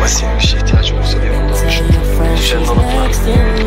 Ama senin bir şeye ihtiyacın olsa da yanında olmuş olur. Senin